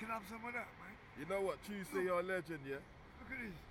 Can I have some of that, man? You know what? True say you're a legend, yeah? Look at this.